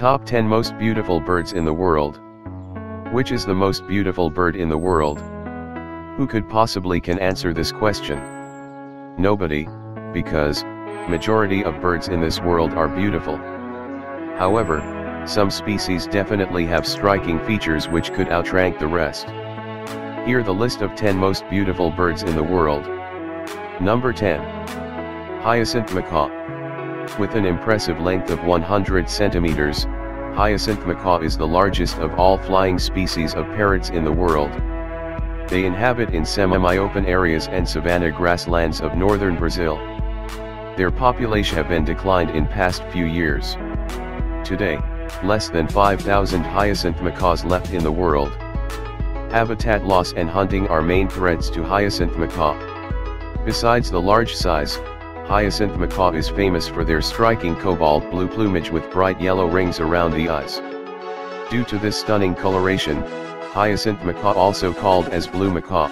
Top 10 Most Beautiful Birds in the World. Which is the most beautiful bird in the world? Who could possibly can answer this question? Nobody, because, majority of birds in this world are beautiful. However, some species definitely have striking features which could outrank the rest. Here the list of 10 most beautiful birds in the world. Number 10. Hyacinth macaw. With an impressive length of 100 centimeters, hyacinth macaw is the largest of all flying species of parrots in the world. They inhabit in semi-open areas and savanna grasslands of northern Brazil. Their population have been declined in past few years. Today, less than 5,000 hyacinth macaws left in the world. Habitat loss and hunting are main threats to hyacinth macaw. Besides the large size, hyacinth macaw is famous for their striking cobalt blue plumage with bright yellow rings around the eyes. Due to this stunning coloration, hyacinth macaw also called as blue macaw.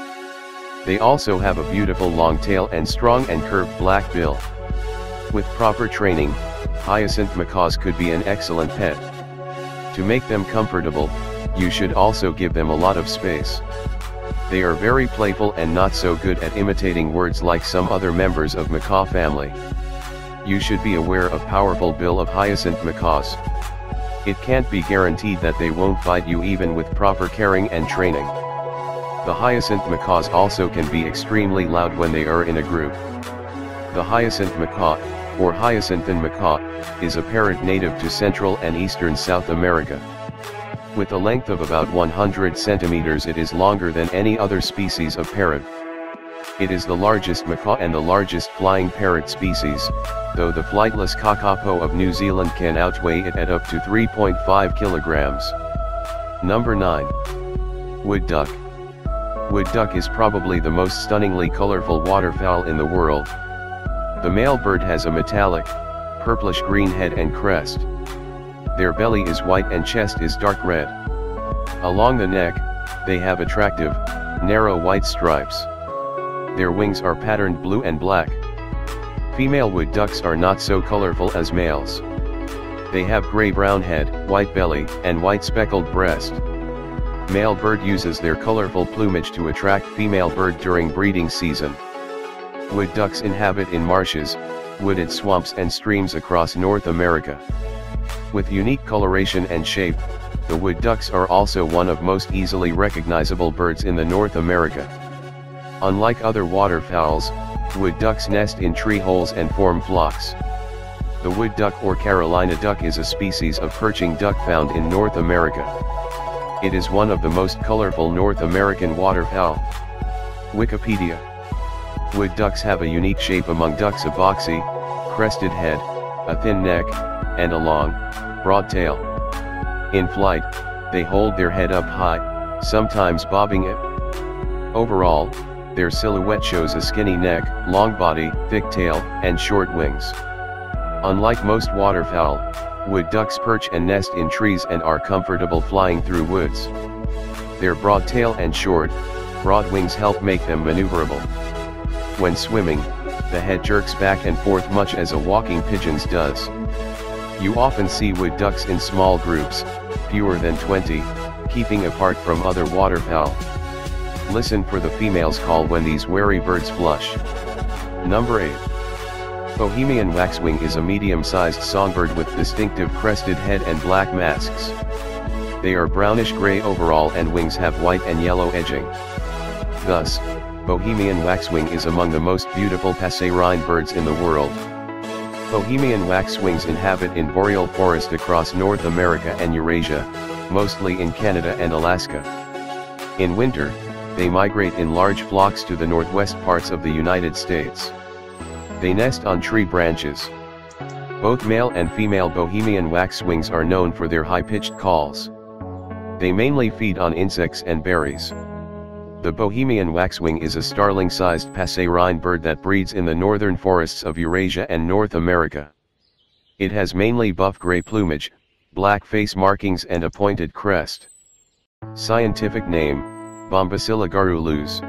They also have a beautiful long tail and strong and curved black bill. With proper training, hyacinth macaws could be an excellent pet. To make them comfortable, you should also give them a lot of space. They are very playful and not so good at imitating words like some other members of macaw family. You should be aware of powerful bill of hyacinth macaws. It can't be guaranteed that they won't bite you even with proper caring and training. The hyacinth macaws also can be extremely loud when they are in a group. The hyacinth macaw, or hyacinthine macaw, is a parrot native to Central and Eastern South America. With a length of about 100 centimeters it is longer than any other species of parrot. It is the largest macaw and the largest flying parrot species, though the flightless kakapo of New Zealand can outweigh it at up to 3.5 kilograms. Number 9. Wood Duck. Wood duck is probably the most stunningly colorful waterfowl in the world. The male bird has a metallic, purplish-green head and crest. Their belly is white and chest is dark red. Along the neck, they have attractive, narrow white stripes. Their wings are patterned blue and black. Female wood ducks are not so colorful as males. They have gray-brown head, white belly, and white speckled breast. Male bird uses their colorful plumage to attract female bird during breeding season. Wood ducks inhabit in marshes, wooded swamps and streams across North America. With unique coloration and shape, the wood ducks are also one of most easily recognizable birds in the North America. Unlike other waterfowls, wood ducks nest in tree holes and form flocks. The wood duck or Carolina duck is a species of perching duck found in North America. It is one of the most colorful North American waterfowl. Wikipedia Wood ducks have a unique shape among ducks a boxy, crested head, a thin neck, and a long, broad tail. In flight, they hold their head up high, sometimes bobbing it. Overall, their silhouette shows a skinny neck, long body, thick tail, and short wings. Unlike most waterfowl, wood ducks perch and nest in trees and are comfortable flying through woods. Their broad tail and short, broad wings help make them maneuverable. When swimming, the head jerks back and forth much as a walking pigeon's does. You often see wood ducks in small groups, fewer than 20, keeping apart from other waterfowl. Listen for the females call when these wary birds flush. Number 8. Bohemian waxwing is a medium-sized songbird with distinctive crested head and black masks. They are brownish-gray overall and wings have white and yellow edging. Thus, Bohemian waxwing is among the most beautiful passerine birds in the world. Bohemian waxwings inhabit in boreal forest across North America and Eurasia, mostly in Canada and Alaska. In winter, they migrate in large flocks to the northwest parts of the United States. They nest on tree branches. Both male and female Bohemian waxwings are known for their high-pitched calls. They mainly feed on insects and berries. The Bohemian waxwing is a starling-sized passerine bird that breeds in the northern forests of Eurasia and North America. It has mainly buff-gray plumage, black face markings and a pointed crest. Scientific name, Bombycilla garrulus.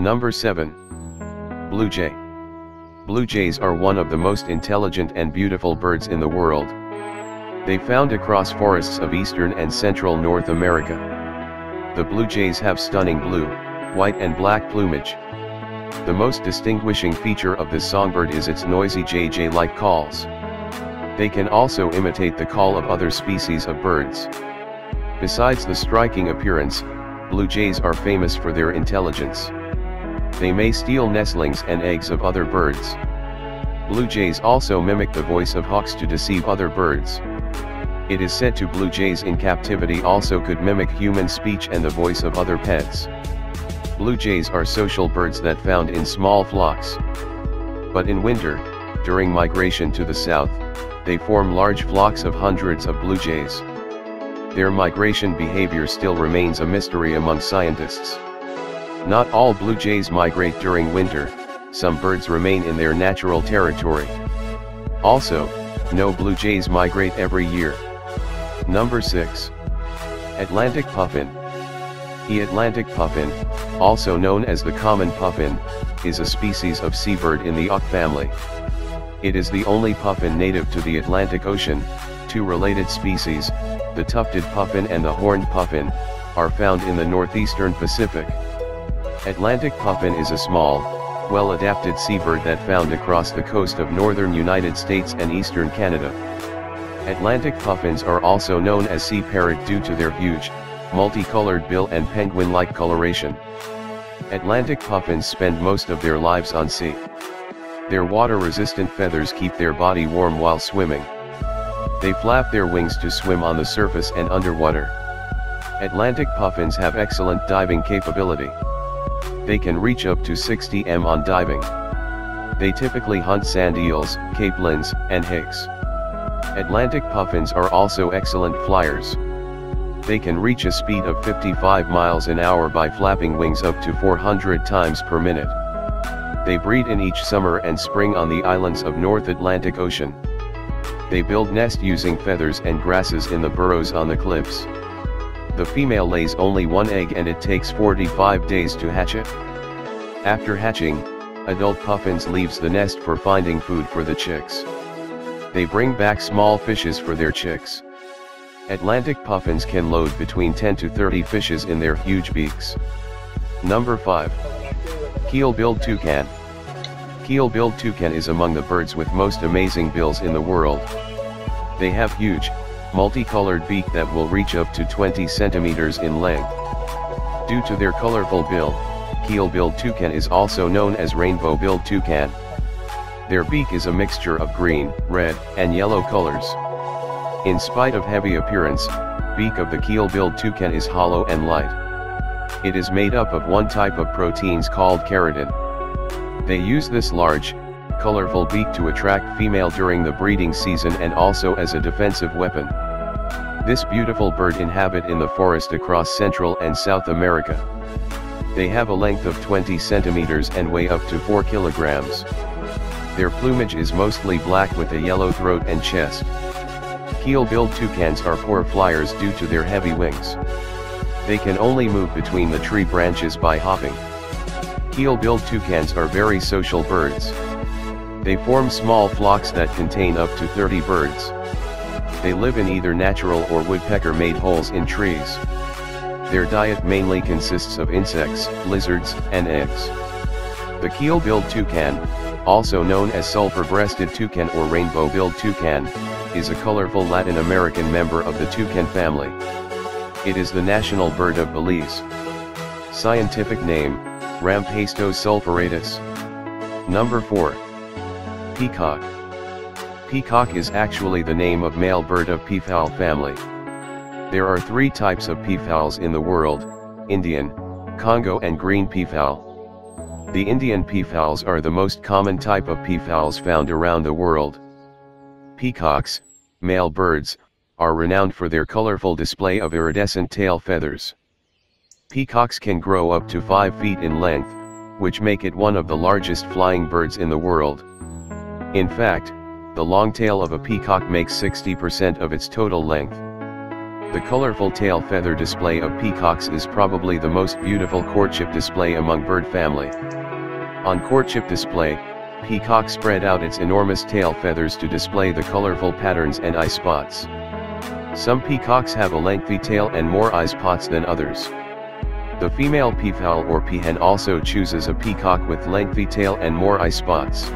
Number 7. Blue Jay. Blue jays are one of the most intelligent and beautiful birds in the world. They found across forests of eastern and central North America. The blue jays have stunning blue, white and black plumage. The most distinguishing feature of this songbird is its noisy JJ-like calls. They can also imitate the call of other species of birds. Besides the striking appearance, blue jays are famous for their intelligence. They may steal nestlings and eggs of other birds. Blue jays also mimic the voice of hawks to deceive other birds. It is said to blue jays in captivity also could mimic human speech and the voice of other pets. Blue jays are social birds that found in small flocks. But in winter, during migration to the south, they form large flocks of hundreds of blue jays. Their migration behavior still remains a mystery among scientists. Not all blue jays migrate during winter, some birds remain in their natural territory. Also, no blue jays migrate every year. Number 6. Atlantic Puffin. The Atlantic puffin, also known as the common puffin, is a species of seabird in the auk family. It is the only puffin native to the Atlantic Ocean, two related species, the tufted puffin and the horned puffin, are found in the northeastern Pacific. Atlantic puffin is a small, well-adapted seabird that found across the coast of northern United States and eastern Canada. Atlantic puffins are also known as sea parrot due to their huge, multicolored bill and penguin-like coloration. Atlantic puffins spend most of their lives on sea. Their water-resistant feathers keep their body warm while swimming. They flap their wings to swim on the surface and underwater. Atlantic puffins have excellent diving capability. They can reach up to 60 m on diving. They typically hunt sand eels, capelins, and hicks. Atlantic puffins are also excellent flyers. They can reach a speed of 55 miles an hour by flapping wings up to 400 times per minute. They breed in each summer and spring on the islands of North Atlantic Ocean. They build nest using feathers and grasses in the burrows on the cliffs. The female lays only one egg and it takes 45 days to hatch it. After hatching, adult puffins leaves the nest for finding food for the chicks. They bring back small fishes for their chicks. Atlantic puffins can load between 10 to 30 fishes in their huge beaks. Number 5. Keel-billed toucan. Keel-billed toucan is among the birds with most amazing bills in the world. They have huge, multicolored beak that will reach up to 20 centimeters in length. Due to their colorful bill, keel-billed toucan is also known as rainbow-billed toucan. Their beak is a mixture of green, red, and yellow colors. In spite of heavy appearance, beak of the keel-billed toucan is hollow and light. It is made up of one type of proteins called keratin. They use this large, colorful beak to attract female during the breeding season and also as a defensive weapon. This beautiful bird inhabit in the forest across Central and South America. They have a length of 20 centimeters and weigh up to 4 kilograms. Their plumage is mostly black with a yellow throat and chest. Keel-billed toucans are poor flyers due to their heavy wings. They can only move between the tree branches by hopping. Keel-billed toucans are very social birds. They form small flocks that contain up to 30 birds. They live in either natural or woodpecker-made holes in trees. Their diet mainly consists of insects, lizards, and eggs. The keel-billed toucan, also known as sulphur-breasted toucan or rainbow-billed toucan, is a colorful Latin American member of the toucan family. It is the national bird of Belize. Scientific name, Ramphastos sulfuratus. Number 4. Peacock. Peacock is actually the name of male bird of peafowl family. There are three types of peafowls in the world, Indian, Congo and green peafowl. The Indian peafowls are the most common type of peafowls found around the world. Peacocks, male birds, are renowned for their colorful display of iridescent tail feathers. Peacocks can grow up to 5 feet in length, which make it one of the largest flying birds in the world. In fact, the long tail of a peacock makes 60% of its total length. The colorful tail feather display of peacocks is probably the most beautiful courtship display among bird family. On courtship display, peacock spread out its enormous tail feathers to display the colorful patterns and eye spots. Some peacocks have a lengthy tail and more eye spots than others. The female peafowl or peahen also chooses a peacock with lengthy tail and more eye spots.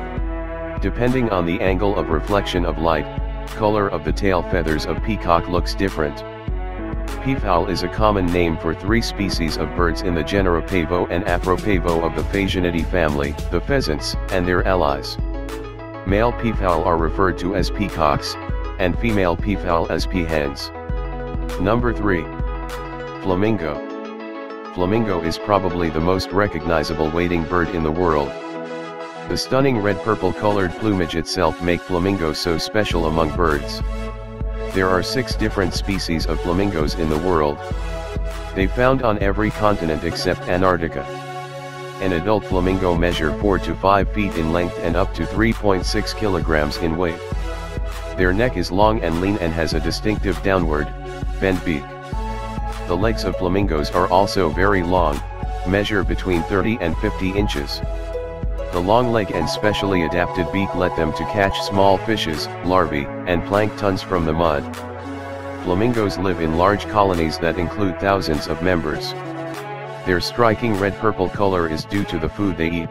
Depending on the angle of reflection of light, color of the tail feathers of peacock looks different. Peafowl is a common name for three species of birds in the genera Pavo and Afropavo of the Phasianidae family, the pheasants, and their allies. Male peafowl are referred to as peacocks, and female peafowl as peahens. Number 3. Flamingo. Flamingo is probably the most recognizable wading bird in the world. The stunning red-purple colored plumage itself make flamingos so special among birds. There are six different species of flamingos in the world. They found on every continent except Antarctica. An adult flamingo measure 4 to 5 feet in length and up to 3.6 kilograms in weight. Their neck is long and lean and has a distinctive downward, bent beak. The legs of flamingos are also very long, measure between 30 and 50 inches. The long leg and specially adapted beak let them to catch small fishes, larvae, and planktons from the mud. Flamingos live in large colonies that include thousands of members. Their striking red-purple color is due to the food they eat.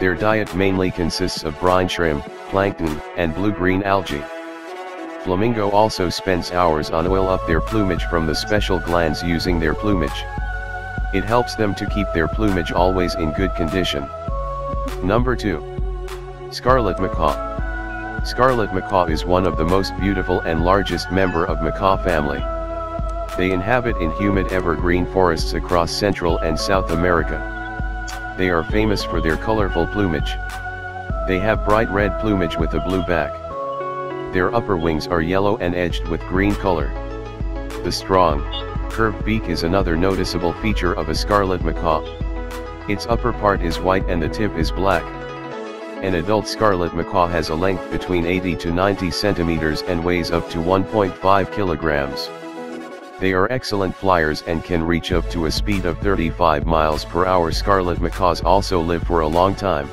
Their diet mainly consists of brine shrimp, plankton, and blue-green algae. Flamingo also spends hours on oil up their plumage from the special glands using their plumage. It helps them to keep their plumage always in good condition. Number 2. Scarlet Macaw. Scarlet macaw is one of the most beautiful and largest member of macaw family. They inhabit in humid evergreen forests across Central and South America. They are famous for their colorful plumage. They have bright red plumage with a blue back. Their upper wings are yellow and edged with green color. The strong, curved beak is another noticeable feature of a scarlet macaw. Its upper part is white and the tip is black. An adult scarlet macaw has a length between 80 to 90 centimeters and weighs up to 1.5 kilograms. They are excellent flyers and can reach up to a speed of 35 miles per hour. Scarlet macaws also live for a long time.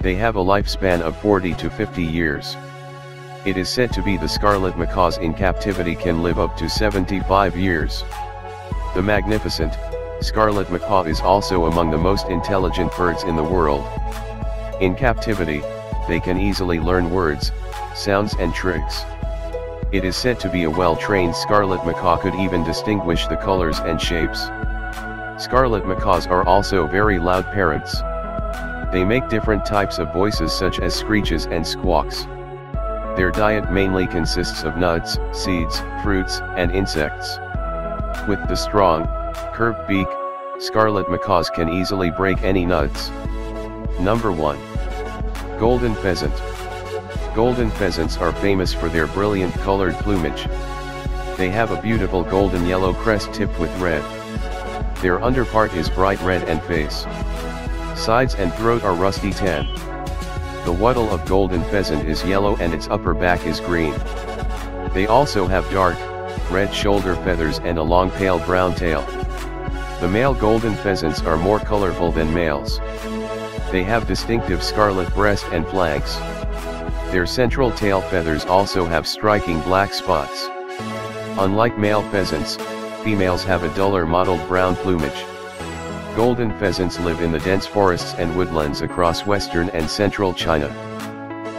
They have a lifespan of 40 to 50 years. It is said to be the scarlet macaws in captivity can live up to 75 years. The magnificent, Scarlet macaw is also among the most intelligent birds in the world. In captivity, they can easily learn words, sounds and tricks. It is said to be a well-trained scarlet macaw could even distinguish the colors and shapes. Scarlet macaws are also very loud parrots. They make different types of voices such as screeches and squawks. Their diet mainly consists of nuts, seeds, fruits, and insects. With the strong, curved beak, scarlet macaws can easily break any nuts. Number 1. Golden Pheasant. Golden pheasants are famous for their brilliant colored plumage. They have a beautiful golden yellow crest tipped with red. Their underpart is bright red and face. Sides and throat are rusty tan. The wattle of golden pheasant is yellow and its upper back is green. They also have dark, red shoulder feathers and a long pale brown tail. The male golden pheasants are more colorful than males. They have distinctive scarlet breast and flanks. Their central tail feathers also have striking black spots. Unlike male pheasants, females have a duller mottled brown plumage. Golden pheasants live in the dense forests and woodlands across western and central China.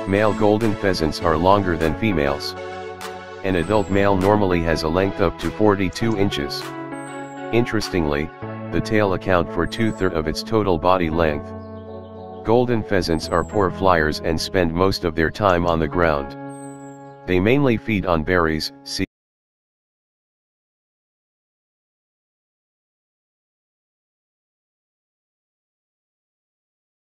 Male golden pheasants are longer than females. An adult male normally has a length up to 42 inches. Interestingly, the tail account for two-thirds of its total body length. Golden pheasants are poor flyers and spend most of their time on the ground. They mainly feed on berries, seeds,